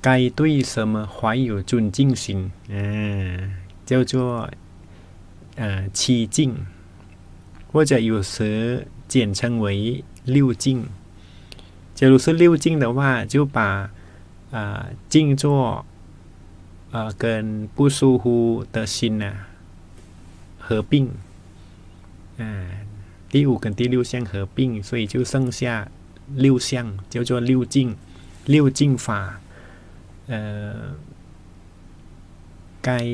该对什么怀有尊敬心，嗯，叫做呃七敬，或者有时简称为六敬。假如是六敬的话，就把啊静坐啊跟不舒服的心呢合并，嗯，第五跟第六项合并，所以就剩下六项，叫做六敬，六敬法。呃，该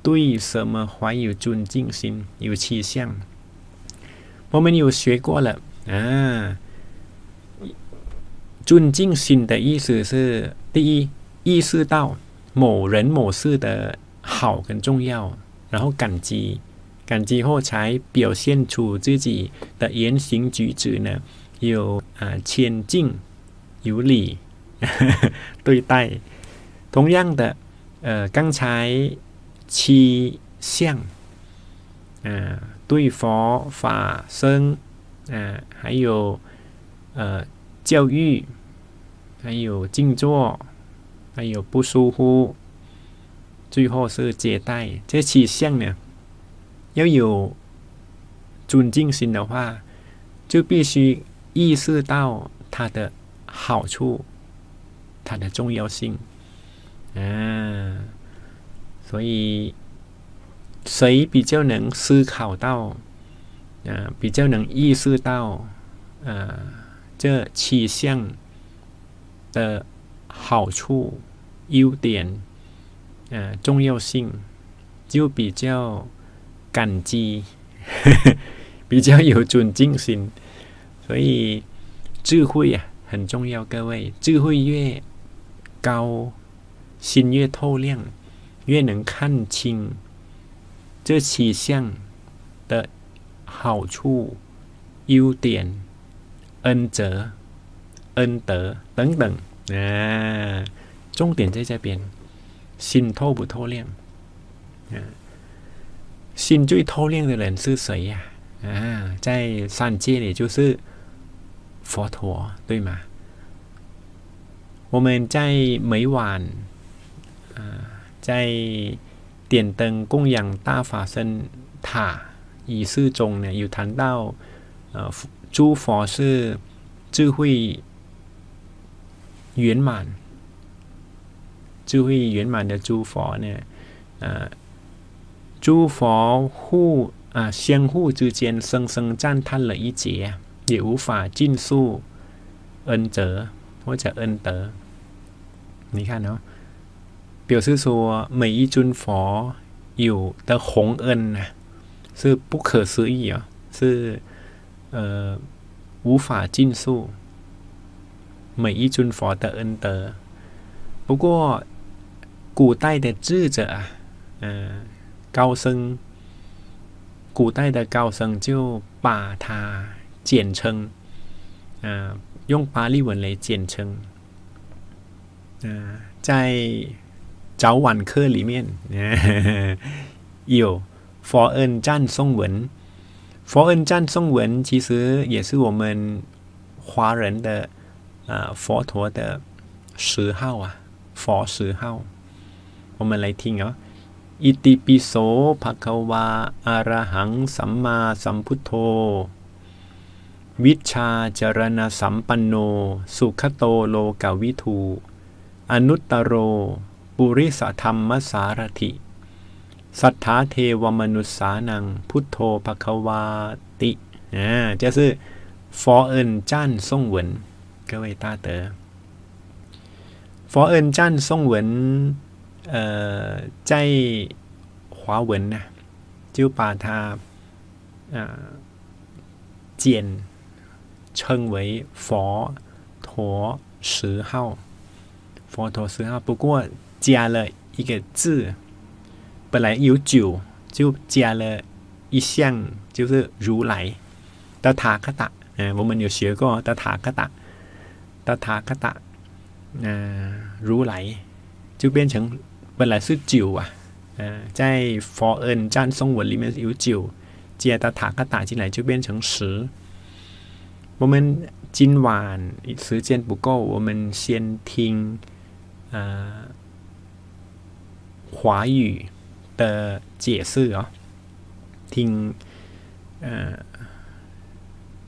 对什么怀有尊敬心？有七项，我们有学过了啊。尊敬心的意思是：第一，意识到某人某事的好跟重要，然后感激，感激后才表现出自己的言行举止呢，有啊谦敬有礼。对待，同样的，呃，刚才七项，呃，对佛法僧，呃，还有呃教育，还有静坐，还有不疏忽，最后是接待，这七项呢，要有尊敬心的话，就必须意识到它的好处。它的重要性，嗯，所以谁比较能思考到，呃，比较能意识到，呃，这七项的好处、优点，呃，重要性，就比较感激，比较有尊敬心，所以智慧啊很重要，各位，智慧越。高，心越透亮，越能看清这七项的好处、优点、恩泽、恩德等等啊。重点在这边，心透不透亮？啊，心最透亮的人是谁呀？啊，在三界里就是佛陀，对吗？我们在每晚，啊，在点灯供养大法身塔仪式中呢，有谈到，呃，诸佛是智慧圆满，智慧圆满的诸佛呢，呃，诸佛互啊相互之间声声赞叹了一节，也无法尽数恩泽或者恩德。你看哦，表示说每一尊佛有的宏恩呢，是不可思议啊，是呃无法尽数每一尊佛的恩德。不过古代的智者啊，嗯，高僧，古代的高僧就把它简称，嗯，用巴利文来简称。 在早晚课里面有佛恩赞颂文，佛恩赞颂文其实也是我们华人的啊佛陀的十号啊，佛十号。我们来听哦，อิติปิโสภะคะวาอะระหังสัมมาสัมพุทโธวิชาจรณะสัมปันโนสุขโตโลกวิทู อนุตตโร ปุริสธรรมสารถิสัทธาเทวมนุษสานัง พุทโธภควาติอ่า这是佛恩赞颂文各位大德佛恩赞颂文呃在华文呢就把它啊简称为佛陀十号 佛陀十号，不过加了一个字，本来有九，就加了一项，就是如来的塔克达。嗯，我们有学过的塔克达，的塔克达，嗯，如来就变成本来是九啊，嗯，在佛恩赞颂文里面有九，加的塔克达进来就变成十。我们今晚时间不够，我们先听。呃华语的解释哦，听呃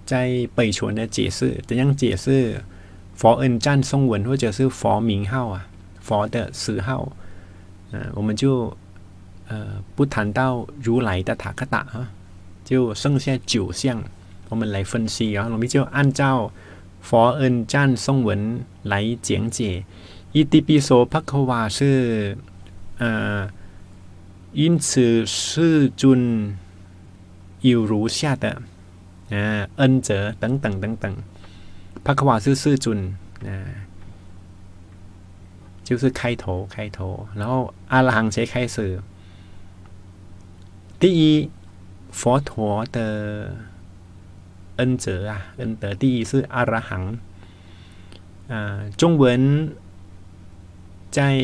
在北传的解释怎样解释佛恩赞颂文或者是佛名号啊，佛的十号，嗯、我们就呃不谈到如来的塔克达啊，就剩下九项，我们来分析啊，我们就按照佛恩赞颂文来讲解。伊蒂比说帕克瓦是呃，因此世尊有如下的呃恩泽等等等等。帕克瓦是世尊，呃，就是开头开头，然后阿拉罕才开始。第一，佛陀的恩泽啊，恩德第一是阿拉罕。啊，中文在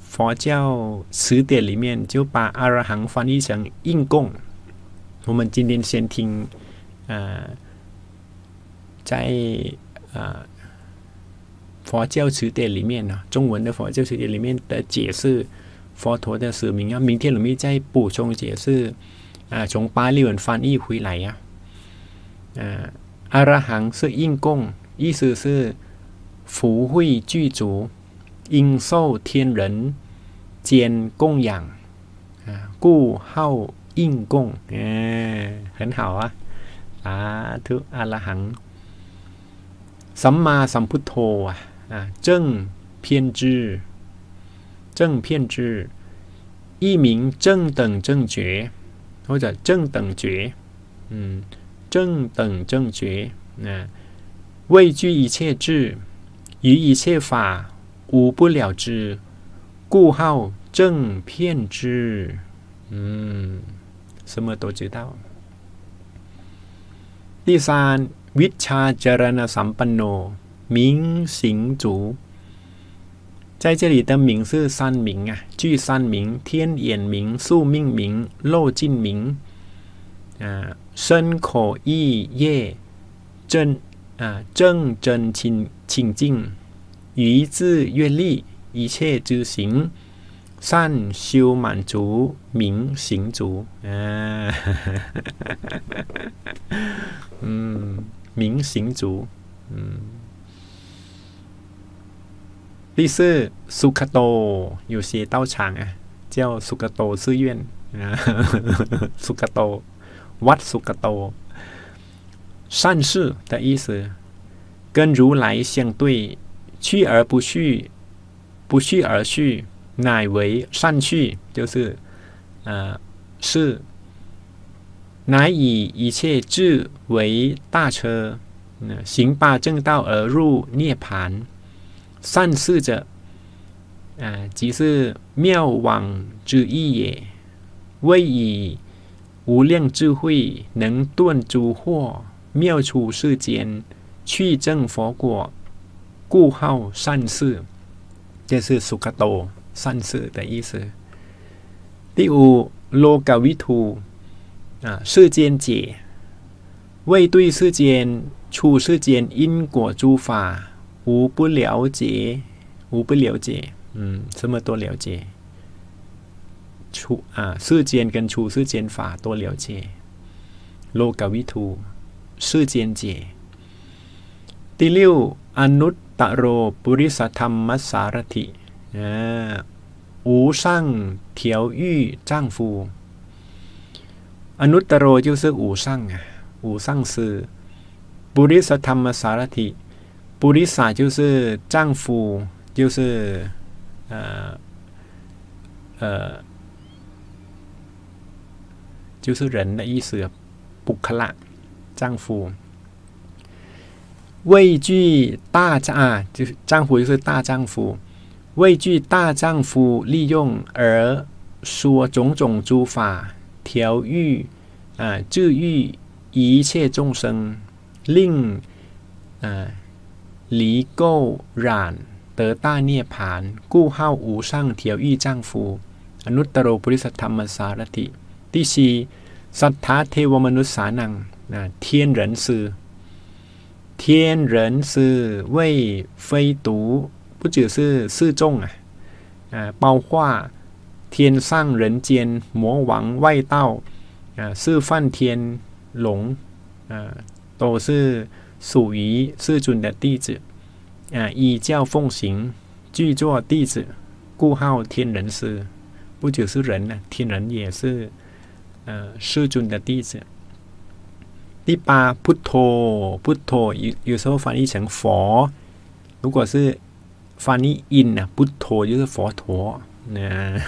佛教词典里面就把阿拉罕翻译成应供。我们今天先听，呃，在呃佛教词典里面呢，中文的佛教词典里面的解释佛陀的使命啊，明天我们再补充解释，啊，从巴利文翻译回来呀、呃，阿拉罕是应供，意思是福慧具足，应受天人间供养啊，故号应供，哎，很好啊，啊，ทุ阿拉罕。สัมมาสัมพุทโธ啊啊，正偏知，正偏知，一名正等正觉，或者正等觉，嗯，正等正觉，啊，畏惧一切智，于一切法 无不了之，故号正遍知。嗯，什么都知道。第三，วิชาจารณสัมปันโน明行足，在这里的名是三明啊，具三明：天眼明、宿命明、漏尽明。啊，身口意业正啊正真清清净， 于自愿力一切之行，善修满足明行足，嗯，明行足，嗯。第四，苏卡多有些道场啊，叫苏卡多寺院。啊，苏卡多，วัด苏卡多，善事的意思，跟如来相对，去而不去，不去而去，乃为善去，就是呃是，乃以一切智为大车，行八正道而入涅盘。善事者，啊，即是妙往之意也。为以无量智慧，能断诸惑，妙处世间，去证佛果， 故号善事。这是苏卡多善事的意思。第五，罗嘎维图啊，世间解，为对世间处世间因果诸法。无不了解，无不了解，嗯，什么都了解。出啊，世间跟出世间法都了解。โลกวิทู世间解。第六，อนุต ตโรปุริสธรรมมัสสารถิอูช่างเถียวยี่จ้างฟู อนุตโรจิ้วซื้ออูช่างอูช่างซื้อปุริสธรรมสารถิปุริสาจิ้วซื้อจ้างฟูจิ้วซื้อจิ้ซื้อเหรินและอี้เสือปุคละจ้างฟู 畏惧大丈啊，就是丈夫就是大丈夫。畏惧大丈夫利用而说种种诸法调御啊，治愈一切众生，令啊。离垢染得大涅盘，故号无上调御丈夫อนุตตโรปุริสธรรมสารถิ第四สัทธาเทวมนุษสานังนะ天人师 天人师为非独不只是示众啊，啊，包括天上人间魔王外道啊，释梵天龙啊，都是属于世尊的弟子啊，依教奉行，具作弟子，故号天人师。不只是人呢，天人也是呃世尊的弟子。第八，不脱不脱，有有时候翻译成佛，如果是翻译音、啊，不脱就是佛陀，嗯、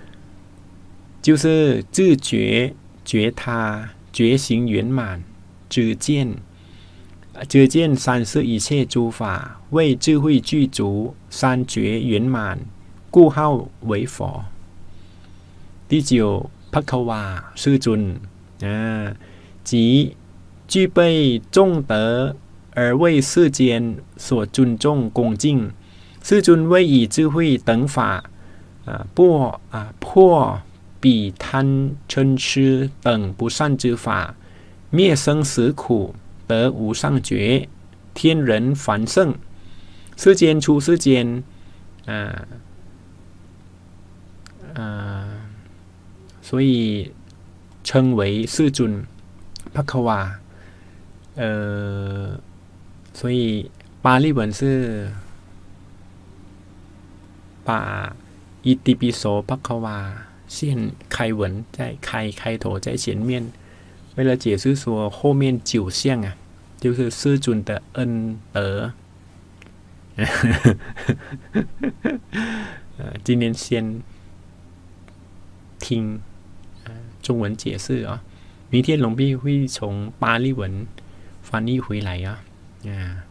就是自觉觉他觉醒圆满，知见知见三世一切诸法为智慧具足，三觉圆满，故号为佛。第九，帕克瓦世尊，嗯、即具备众德而为世间所尊重恭敬，世尊为以智慧等法啊破啊破彼贪嗔痴等不善之法，灭生死苦，得无上觉，天人凡圣，世间出世间啊啊，所以称为世尊。帕克瓦，呃，所以巴利文是把伊迪比索帕克瓦先开文，在开开头在前面，为了解释说后面九项啊，就是世尊的恩德。呃，今天先听中文解释啊。明天龙币会从巴利文翻译回来呀，啊。